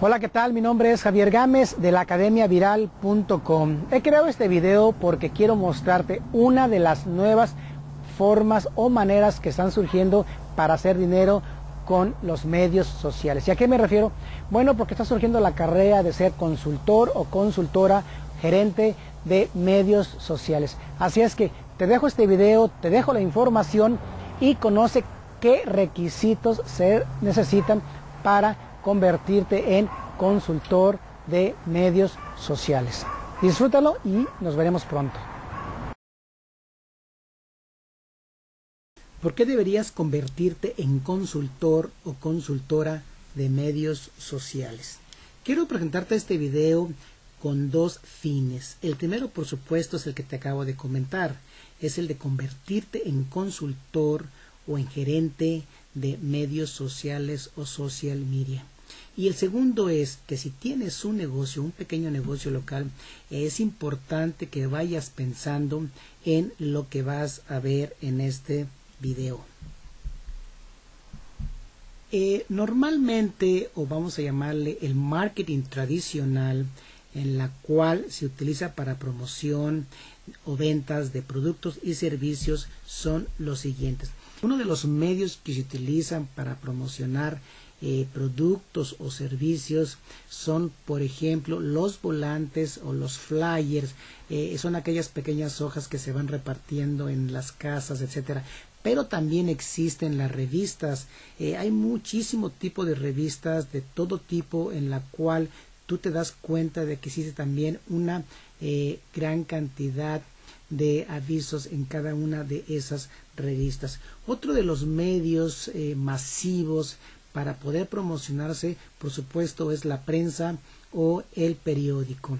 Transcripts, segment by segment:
Hola, ¿qué tal? Mi nombre es Javier Gámez de la academiaviral.com. He creado este video porque quiero mostrarte una de las nuevas formas o maneras que están surgiendo para hacer dinero con los medios sociales. ¿Y a qué me refiero? Bueno, porque está surgiendo la carrera de ser consultor o consultora, gerente de medios sociales. Así es que te dejo este video, te dejo la información y conoce qué requisitos se necesitan para convertirte en consultor de medios sociales. Disfrútalo y nos veremos pronto. ¿Por qué deberías convertirte en consultor o consultora de medios sociales? Quiero presentarte este video con dos fines. El primero, por supuesto, es el que te acabo de comentar. Es el de convertirte en consultor o en gerente de medios sociales o social media. Y el segundo es que si tienes un negocio, un pequeño negocio local, es importante que vayas pensando en lo que vas a ver en este video. Eh, normalmente, o vamos a llamarle el marketing tradicional, en la cual se utiliza para promoción o ventas de productos y servicios, son los siguientes. Uno de los medios que se utilizan para promocionar eh, productos o servicios son, por ejemplo, los volantes o los flyers. Eh, son aquellas pequeñas hojas que se van repartiendo en las casas, etcétera. Pero también existen las revistas. Eh, hay muchísimo tipo de revistas de todo tipo en la cual tú te das cuenta de que existe también una gran cantidad de avisos en cada una de esas revistas. Otro de los medios masivos para poder promocionarse, por supuesto, es la prensa o el periódico.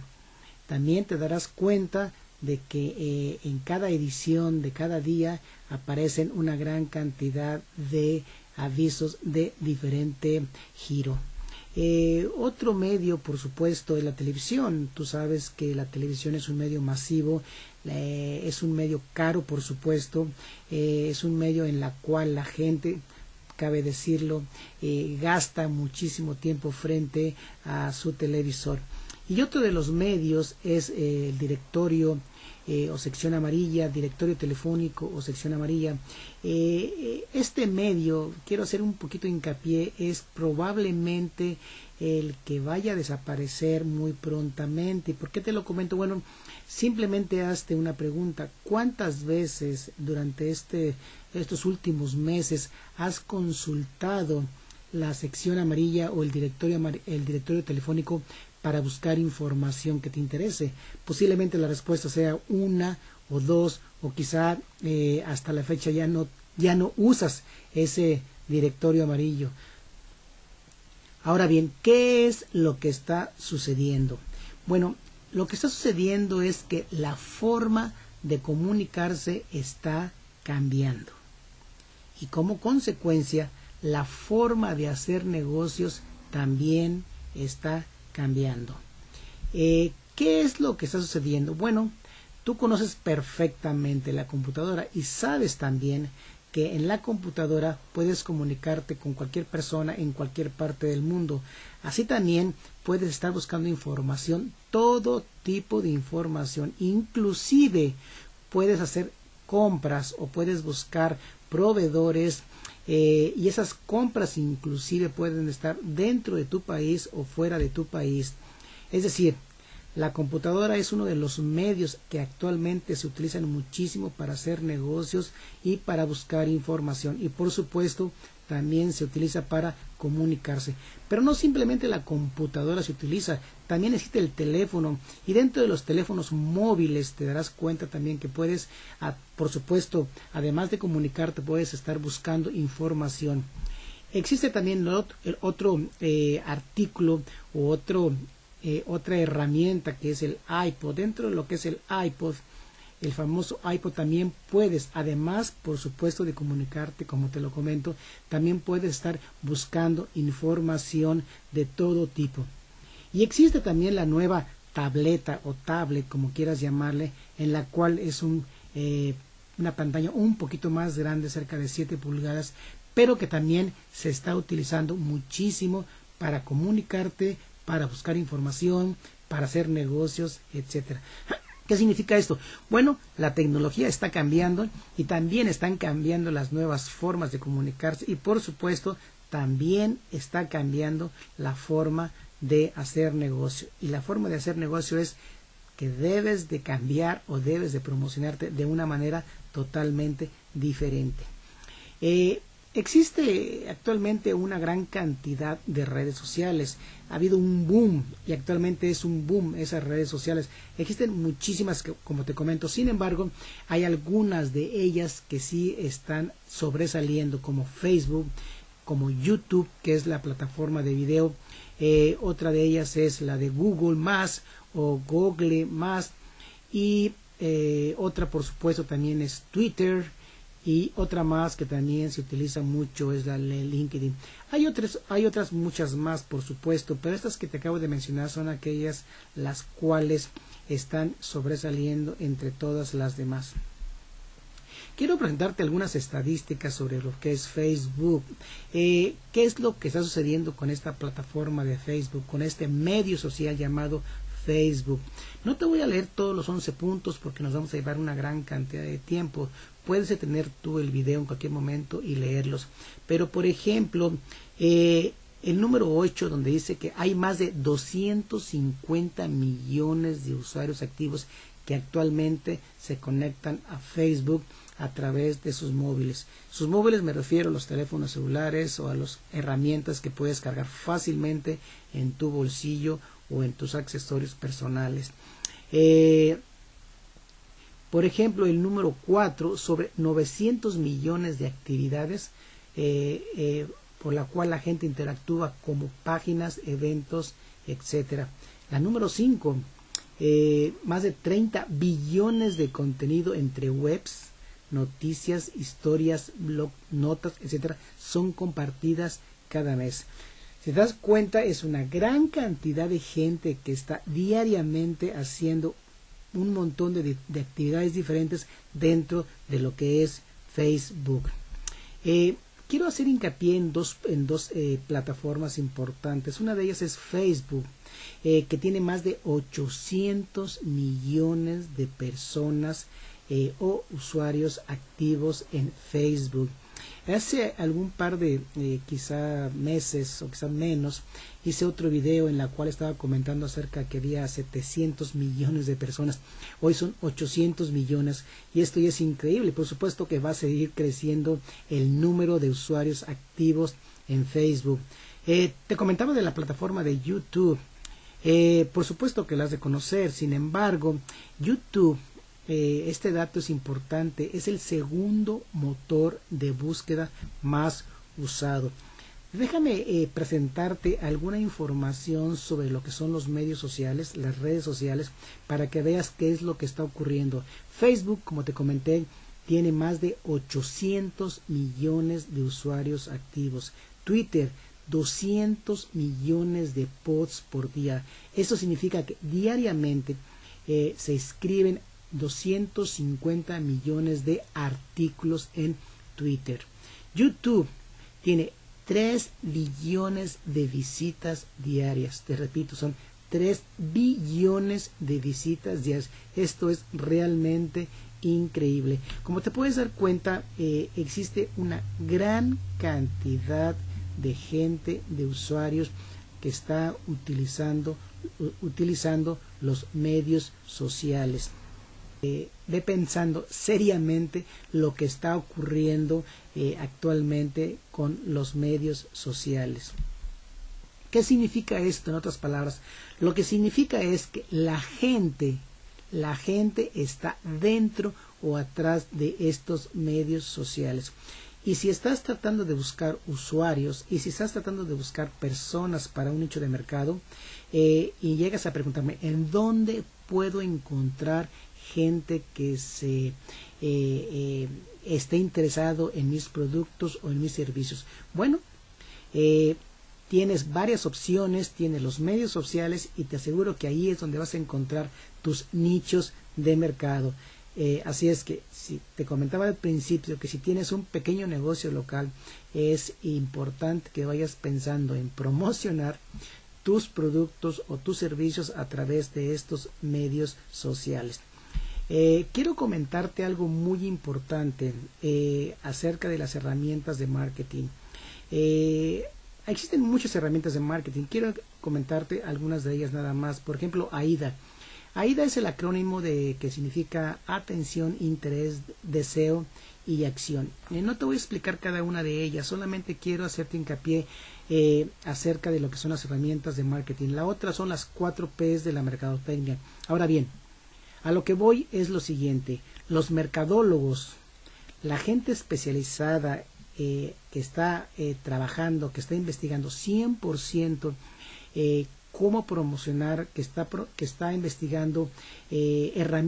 También te darás cuenta de que eh, en cada edición de cada día aparecen una gran cantidad de avisos de diferente giro. Eh, otro medio, por supuesto, es la televisión. Tú sabes que la televisión es un medio masivo, eh, es un medio caro, por supuesto, es un medio en la cual la gente, cabe decirlo, gasta muchísimo tiempo frente a su televisor. Y otro de los medios es el directorio eh, o sección amarilla, directorio telefónico o sección amarilla. Eh, eh, este medio, quiero hacer un poquito hincapié, es probablemente el que vaya a desaparecer muy prontamente. ¿Por qué te lo comento? Bueno, simplemente hazte una pregunta. ¿Cuántas veces durante este, estos últimos meses has consultado la sección amarilla o el directorio, el directorio telefónico para buscar información que te interese. Posiblemente la respuesta sea una o dos o quizá eh, hasta la fecha ya no, ya no usas ese directorio amarillo. Ahora bien, ¿qué es lo que está sucediendo? Bueno, lo que está sucediendo es que la forma de comunicarse está cambiando. Y como consecuencia, la forma de hacer negocios también está cambiando. Eh, ¿Qué es lo que está sucediendo? Bueno, tú conoces perfectamente la computadora y sabes también que en la computadora puedes comunicarte con cualquier persona en cualquier parte del mundo. Así también puedes estar buscando información, todo tipo de información, inclusive puedes hacer compras o puedes buscar proveedores eh, y esas compras inclusive pueden estar dentro de tu país o fuera de tu país. Es decir, la computadora es uno de los medios que actualmente se utilizan muchísimo para hacer negocios y para buscar información. Y por supuesto, también se utiliza para comunicarse. Pero no simplemente la computadora se utiliza, también existe el teléfono y dentro de los teléfonos móviles te darás cuenta también que puedes, por supuesto, además de comunicarte, puedes estar buscando información. Existe también el otro eh, artículo o otro, eh, otra herramienta que es el iPod. Dentro de lo que es el iPod, el famoso iPod también puedes, además por supuesto de comunicarte, como te lo comento, también puedes estar buscando información de todo tipo. Y existe también la nueva tableta o tablet, como quieras llamarle, en la cual es un, eh, una pantalla un poquito más grande, cerca de 7 pulgadas, pero que también se está utilizando muchísimo para comunicarte, para buscar información, para hacer negocios, etcétera. ¿Qué significa esto? Bueno, la tecnología está cambiando y también están cambiando las nuevas formas de comunicarse y por supuesto también está cambiando la forma de hacer negocio. Y la forma de hacer negocio es que debes de cambiar o debes de promocionarte de una manera totalmente diferente. Eh, Existe actualmente una gran cantidad de redes sociales. Ha habido un boom y actualmente es un boom esas redes sociales. Existen muchísimas, como te comento. Sin embargo, hay algunas de ellas que sí están sobresaliendo, como Facebook, como YouTube, que es la plataforma de video. Eh, otra de ellas es la de Google más o Google más. Y eh, otra, por supuesto, también es Twitter y otra más que también se utiliza mucho es la de LinkedIn. Hay otras, hay otras muchas más, por supuesto, pero estas que te acabo de mencionar son aquellas las cuales están sobresaliendo entre todas las demás. Quiero presentarte algunas estadísticas sobre lo que es Facebook. Eh, ¿Qué es lo que está sucediendo con esta plataforma de Facebook, con este medio social llamado Facebook. No te voy a leer todos los 11 puntos porque nos vamos a llevar una gran cantidad de tiempo. Puedes detener tú el video en cualquier momento y leerlos. Pero, por ejemplo, eh, el número 8, donde dice que hay más de 250 millones de usuarios activos que actualmente se conectan a Facebook a través de sus móviles. Sus móviles me refiero a los teléfonos celulares o a las herramientas que puedes cargar fácilmente en tu bolsillo o en tus accesorios personales. Eh, por ejemplo, el número 4 sobre 900 millones de actividades eh, eh, por la cual la gente interactúa como páginas, eventos, etcétera. La número 5, más de 30 billones de contenido entre webs, noticias, historias, blog, notas, etcétera, son compartidas cada mes. Si te das cuenta, es una gran cantidad de gente que está diariamente haciendo un montón de, actividades diferentes dentro de lo que es Facebook. Eh, quiero hacer hincapié en dos, en dos eh, plataformas importantes. Una de ellas es Facebook, eh, que tiene más de 800 millones de personas o usuarios activos en Facebook. Hace algún par de eh, quizá meses o quizá menos hice otro video en la cual estaba comentando acerca que había 700 millones de personas. Hoy son 800 millones y esto ya es increíble. Por supuesto que va a seguir creciendo el número de usuarios activos en Facebook. Eh, te comentaba de la plataforma de YouTube. Eh, por supuesto que las de conocer, sin embargo, YouTube eh, este dato es importante, es el segundo motor de búsqueda más usado. Déjame eh, presentarte alguna información sobre lo que son los medios sociales, las redes sociales, para que veas qué es lo que está ocurriendo. Facebook, como te comenté, tiene más de 800 millones de usuarios activos. Twitter, 200 millones de posts por día. Eso significa que diariamente eh, se escriben 250 millones de artículos en Twitter. YouTube tiene 3 billones de visitas diarias. Te repito, son 3 billones de visitas diarias. Esto es realmente increíble. Como te puedes dar cuenta, eh, existe una gran cantidad de gente, de usuarios que está utilizando, utilizando los medios sociales. Eh, ve pensando seriamente lo que está ocurriendo eh, actualmente con los medios sociales. ¿Qué significa esto? En otras palabras, lo que significa es que la gente, la gente está dentro o atrás de estos medios sociales. Y si estás tratando de buscar usuarios y si estás tratando de buscar personas para un nicho de mercado eh, y llegas a preguntarme en dónde puedo encontrar gente que se eh, eh, esté interesado en mis productos o en mis servicios. Bueno, eh, tienes varias opciones, tienes los medios sociales y te aseguro que ahí es donde vas a encontrar tus nichos de mercado. Así es que si te comentaba al principio que si tienes un pequeño negocio local es importante que vayas pensando en promocionar tus productos o tus servicios a través de estos medios sociales. Eh, quiero comentarte algo muy importante eh, acerca de las herramientas de marketing. Eh, existen muchas herramientas de marketing. Quiero comentarte algunas de ellas nada más. Por ejemplo, AIDA. AIDA es el acrónimo de que significa atención, interés, deseo y acción. no te voy a explicar cada una de ellas, solamente quiero hacerte hincapié acerca de lo que son las herramientas de marketing. La otra son las cuatro P's de la mercadotecnia. Ahora bien, a lo que voy es lo siguiente, los mercadólogos, la gente especializada eh, que está eh, trabajando, que está investigando 100% eh, cómo promocionar, que está, que está investigando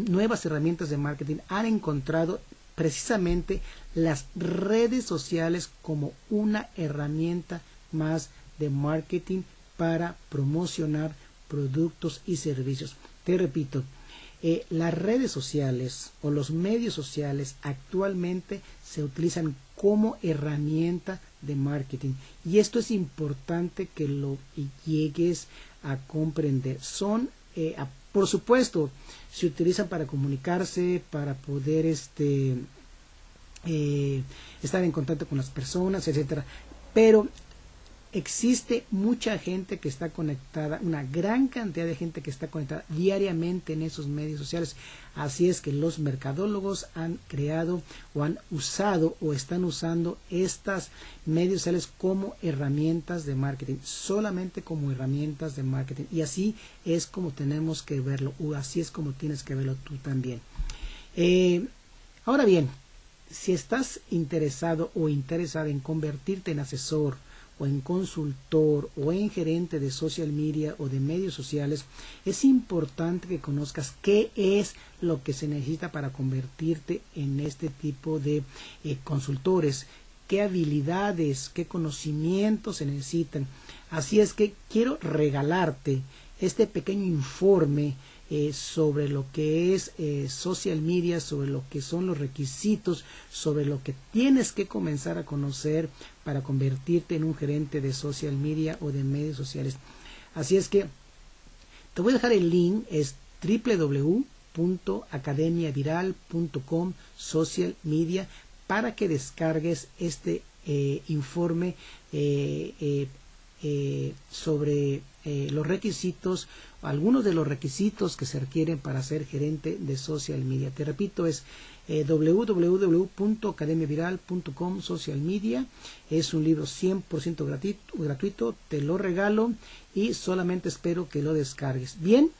nuevas herramientas de marketing, han encontrado precisamente las redes sociales como una herramienta más de marketing para promocionar productos y servicios. Te repito, eh, las redes sociales o los medios sociales actualmente se utilizan como herramienta de marketing y esto es importante que lo llegues a comprender. Son, eh, por supuesto, se utilizan para comunicarse, para poder este, eh, estar en contacto con las personas, etcétera. Pero existe mucha gente que está conectada, una gran cantidad de gente que está conectada diariamente en esos medios sociales. Así es que los mercadólogos han creado o han usado o están usando estas medios sociales como herramientas de marketing, solamente como herramientas de marketing. Y así es como tenemos que verlo, o así es como tienes que verlo tú también. Eh, ahora bien, si estás interesado o interesada en convertirte en asesor, o en consultor o en gerente de social media o de medios sociales, es importante que conozcas qué es lo que se necesita para convertirte en este tipo de eh, consultores, qué habilidades, qué conocimientos se necesitan. Así es que quiero regalarte este pequeño informe eh, sobre lo que es eh, social media, sobre lo que son los requisitos, sobre lo que tienes que comenzar a conocer para convertirte en un gerente de social media o de medios sociales. Así es que te voy a dejar el link, es www.academiaviral.com social media para que descargues este eh, informe sobre los requisitos algunos de los requisitos que se requieren para ser gerente de social media. Te repito, es eh, www.academiaviral.com social media. Es un libro 100% gratuito, gratuito, te lo regalo y solamente espero que lo descargues. Bien,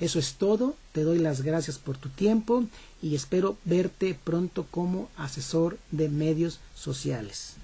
eso es todo. Te doy las gracias por tu tiempo y espero verte pronto como asesor de medios sociales.